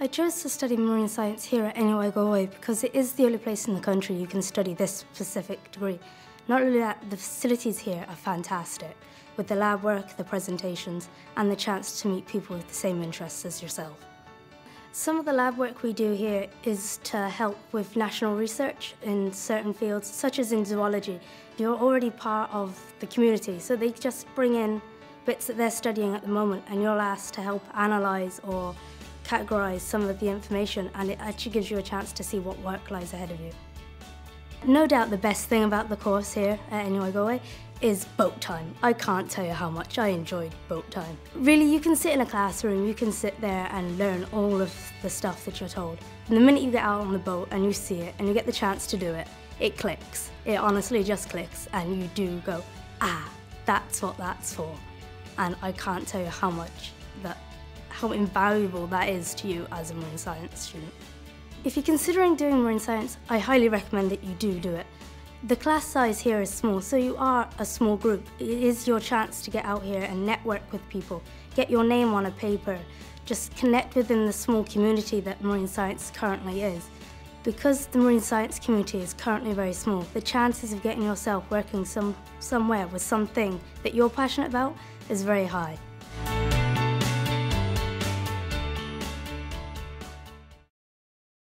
I chose to study marine science here at NUI Galway because it is the only place in the country you can study this specific degree. Not only that, the facilities here are fantastic, with the lab work, the presentations, and the chance to meet people with the same interests as yourself. Some of the lab work we do here is to help with national research in certain fields, such as in zoology. You're already part of the community, so they just bring in bits that they're studying at the moment, and you're asked to help analyse or categorise some of the information and it actually gives you a chance to see what work lies ahead of you. No doubt the best thing about the course here at NUI is boat time. I can't tell you how much I enjoyed boat time. Really, you can sit in a classroom, you can sit there and learn all of the stuff that you're told. And the minute you get out on the boat and you see it and you get the chance to do it, it clicks. It honestly just clicks and you do go, ah, that's what that's for. And I can't tell you how much that how invaluable that is to you as a marine science student. If you're considering doing marine science, I highly recommend that you do do it. The class size here is small, so you are a small group. It is your chance to get out here and network with people, get your name on a paper, just connect within the small community that marine science currently is. Because the marine science community is currently very small, the chances of getting yourself working some, somewhere with something that you're passionate about is very high.